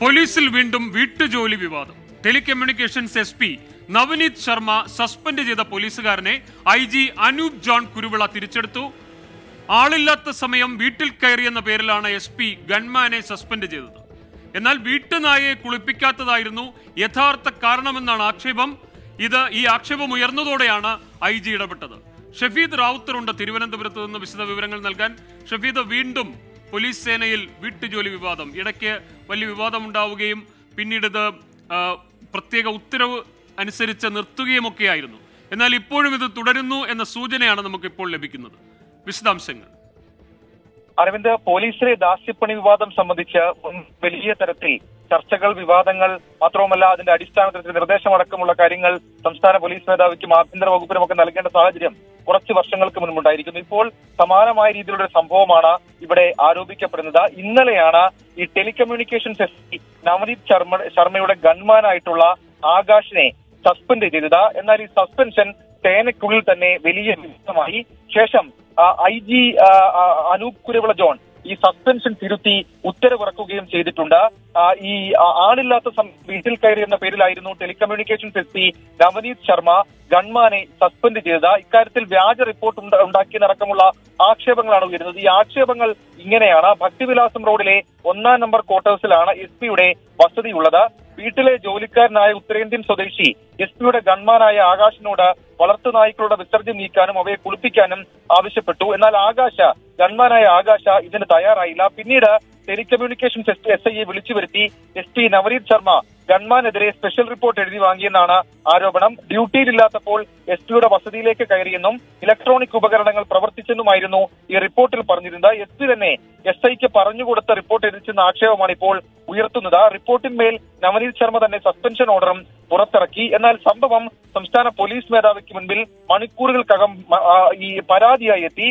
പോലീസിൽ വീണ്ടും വീട്ടുജോലി വിവാദം. Telecommunications S P Navneet Sharma suspend ചെയ്ത പോലീസുകാരനെ ഐ ജി അനൂപ് ജോൺ കുരുവിള തിരിച്ചെടുത്തു. ആളില്ലാത്ത സമയം വീട്ടിൽ കയറിയെന്ന പേരിലാണ് എസ് പി ഗൺമാനെ സസ്പെൻഡ് ചെയ്തത്. എന്നാൽ വീട്ടുനായയെ കുളിപ്പിക്കാത്തതായിരുന്നു യഥാർത്ഥ കാരണമെന്നാണ് ആക്ഷേപം. ഇത് ഈ ആക്ഷേപം ഉയർന്നതോടെയാണ് ഐ ജി ഇടപെട്ടത്. ഷഫീദ് റാവുത്തറുണ്ട് തിരുവനന്തപുരത്ത് നിന്ന് വിശദ വിവരങ്ങൾ നൽകാൻ. ഷഫീദ് വീണ്ടും പോലീസ് സേനയിൽ വീട്ടുജോലി വിവാദം. ഇടയ്ക്ക് വലിയ വിവാദം ഉണ്ടാവുകയും പിന്നീട് ഇത് പ്രത്യേക ഉത്തരവ് അനുസരിച്ച് നിർത്തുകയുമൊക്കെയായിരുന്നു. എന്നാൽ ഇപ്പോഴും ഇത് തുടരുന്നു എന്ന സൂചനയാണ് നമുക്ക് ഇപ്പോൾ ലഭിക്കുന്നത്. വിശദാംശങ്ങൾ. അരവിന്ദ് പോലീസിലെ ദാസ്യപ്പണി വിവാദം സംബന്ധിച്ച് വലിയ തരത്തിൽ ചർച്ചകൾ വിവാദങ്ങൾ മാത്രവുമല്ല അതിന്റെ അടിസ്ഥാനത്തിൽ നിർദ്ദേശമടക്കമുള്ള കാര്യങ്ങൾ സംസ്ഥാന പോലീസ് മേധാവിക്കും ആഭ്യന്തര വകുപ്പിനും ഒക്കെ നൽകേണ്ട സാഹചര്യം കുറച്ച് വർഷങ്ങൾക്ക് മുൻപുണ്ടായിരിക്കുന്നു. ഇപ്പോൾ സമാനമായ രീതിയിലുള്ള സംഭവമാണ് ഇവിടെ ആരോപിക്കപ്പെടുന്നത്. ഇന്നലെയാണ് ഈ telecommunications S P Navneet Sharma ശർമ്മയുടെ ഗൺമാനായിട്ടുള്ള ആകാശിനെ സസ്പെൻഡ് ചെയ്തത്. എന്നാൽ ഈ സസ്പെൻഷൻ സേനയ്ക്കുള്ളിൽ തന്നെ വലിയ വിവാദമായി ശേഷം ഐ ജി അനൂപ് കുരവിള ജോൺ ഈ സസ്പെൻഷൻ തിരുത്തി ഉത്തരവിറക്കുകയും ചെയ്തിട്ടുണ്ട്. ഈ ആളില്ലാത്ത വീട്ടിൽ കയറി എന്ന പേരിലായിരുന്നു telecommunications S P Navneet Sharma ഗൺമാനെ suspend ചെയ്തത്. ഇക്കാര്യത്തിൽ വ്യാജ റിപ്പോർട്ട് ഉണ്ട- ഉണ്ടാക്കിയെന്നടക്കമുള്ള ആക്ഷേപങ്ങളാണ് ഉയരുന്നത്. ഈ ആക്ഷേപങ്ങൾ ഇങ്ങനെയാണ്. ഭക്തിവിലാസം റോഡിലെ ഒന്നാം നമ്പർ ക്വാർട്ടേഴ്സിലാണ് എസ് പിയുടെ വസതിയുള്ളത്. വീട്ടിലെ ജോലിക്കാരനായ ഉത്തരേന്ത്യൻ സ്വദേശി എസ് പിയുടെ ഗൺമാനായ ആകാശിനോട് വളർത്തു നായ്ക്കളുടെ വിസർജ്യം നീക്കാനും അവയെ കുളിപ്പിക്കാനും ആവശ്യപ്പെട്ടു. എന്നാൽ ആകാശ ഗൺമാനായ ആകാശ ഇതിന് തയ്യാറായില്ല. പിന്നീട് ടെലികമ്മ്യൂണിക്കേഷൻസ് എസ് ഐയെ വിളിച്ചു വരുത്തി. എസ് പി നവനീത് ശർമ്മ ഗൺമാനെതിരെ സ്പെഷ്യൽ റിപ്പോർട്ട് എഴുതി വാങ്ങിയെന്നാണ് ആരോപണം. ഡ്യൂട്ടിയിലില്ലാത്തപ്പോൾ എസ് പിയുടെ വസതിയിലേക്ക് കയറിയെന്നും ഇലക്ട്രോണിക് ഉപകരണങ്ങൾ പ്രവർത്തിച്ചെന്നുമായിരുന്നു ഈ റിപ്പോർട്ടിൽ പറഞ്ഞിരുന്നത്. എസ് പി തന്നെ എസ് ഐക്ക് പറഞ്ഞുകൊടുത്ത റിപ്പോർട്ട് എഴുതിച്ചെന്ന ആക്ഷേപമാണ് ഇപ്പോൾ ഉയർത്തുന്നത്. റിപ്പോർട്ടിന്മേൽ നവനീത് ശർമ്മ തന്നെ സസ്പെൻഷൻ ഓർഡറും പുറത്തിറക്കി. എന്നാൽ സംഭവം സംസ്ഥാന പോലീസ് മേധാവിക്ക് മുൻപിൽ മണിക്കൂറുകൾക്കകം ഈ പരാതിയായി എത്തി.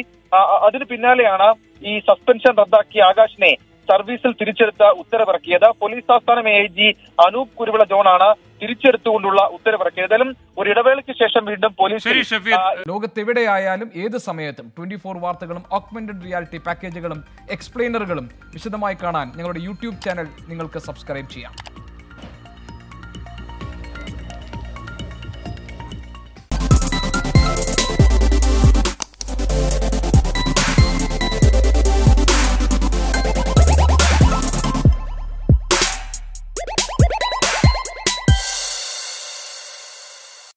അതിന് പിന്നാലെയാണ് ഈ സസ്പെൻഷൻ റദ്ദാക്കിയ ആകാശിനെ സർവീസിൽ തിരിച്ചെടുത്ത ഉത്തരവിറക്കിയത്. പോലീസ് ആസ്ഥാനം A I G Anoop Kuruvila ജോണാണ് തിരിച്ചെടുത്തുകൊണ്ടുള്ള ഉത്തരവിറക്കിയത്. ഏതായാലും ഒരു ഇടവേളയ്ക്ക് ശേഷം വീണ്ടും പോലീസ് ലോകത്തെവിടെയായാലും ഏത് സമയത്തും ട്വന്റി ഫോർ വാർത്തകളും ഓഗ്മെന്റഡ് റിയാലിറ്റി പാക്കേജുകളും എക്സ്പ്ലെയിനറുകളും വിശദമായി കാണാൻ ഞങ്ങളുടെ യൂട്യൂബ് ചാനൽ നിങ്ങൾക്ക് സബ്സ്ക്രൈബ് ചെയ്യാം.